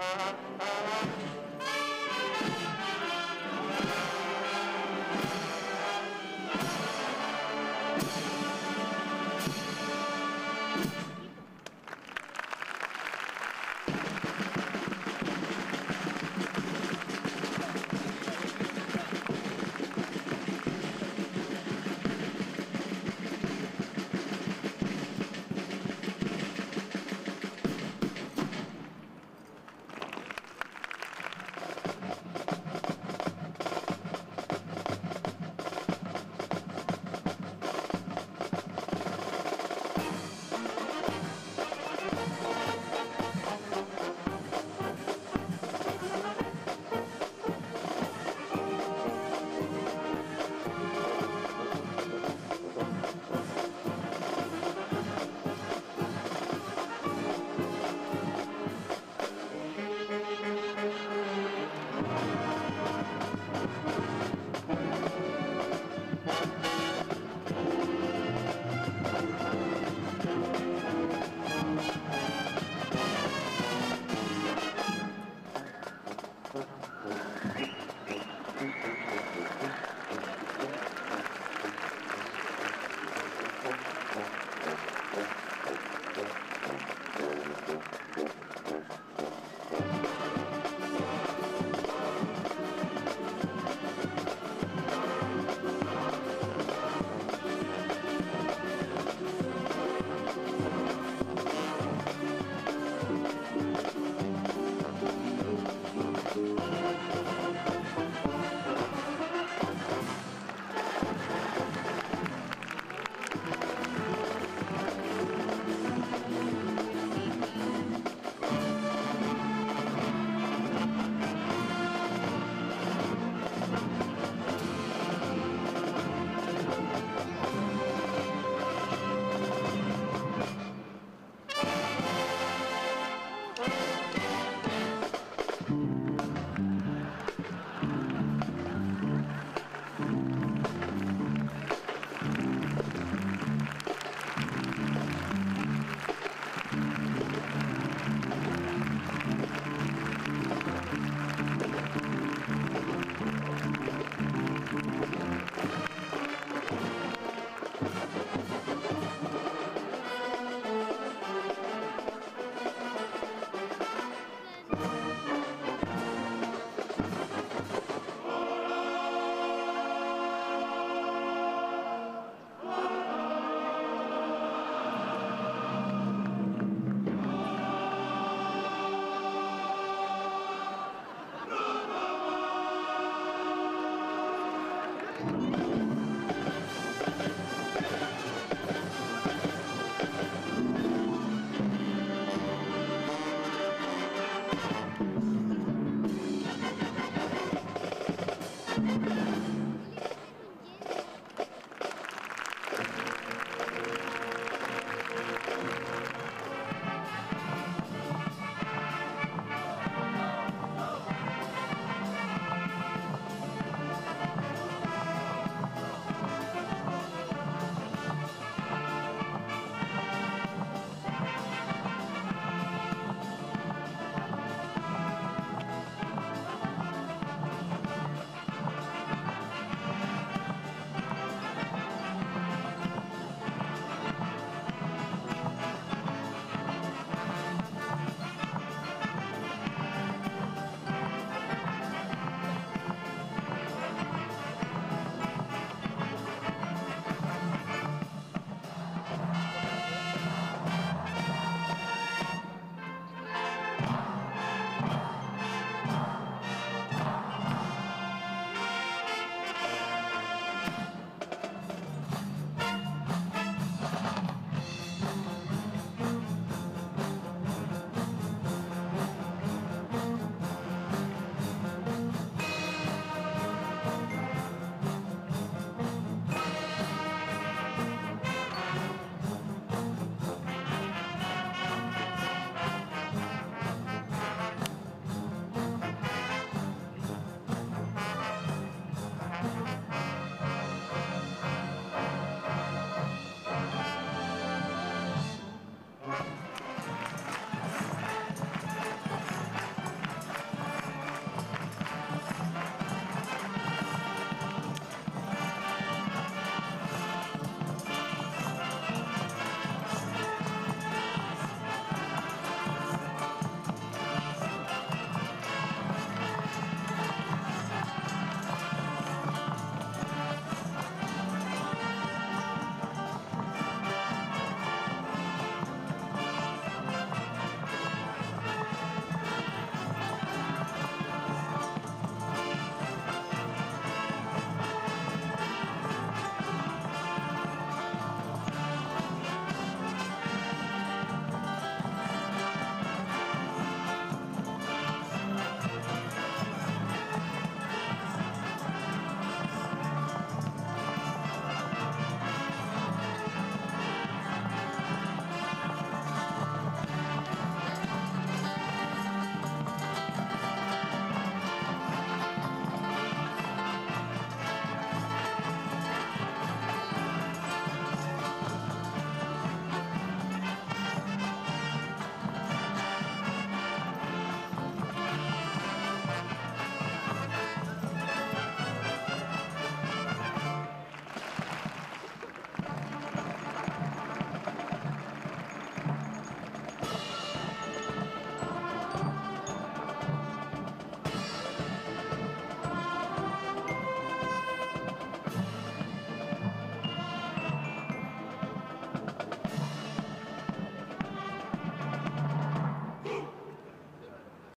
Uh-huh.